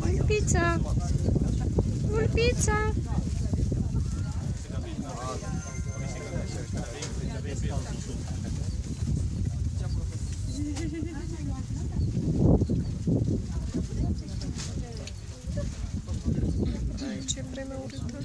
Vulpița! Vulpița! Ce vreme urâtă!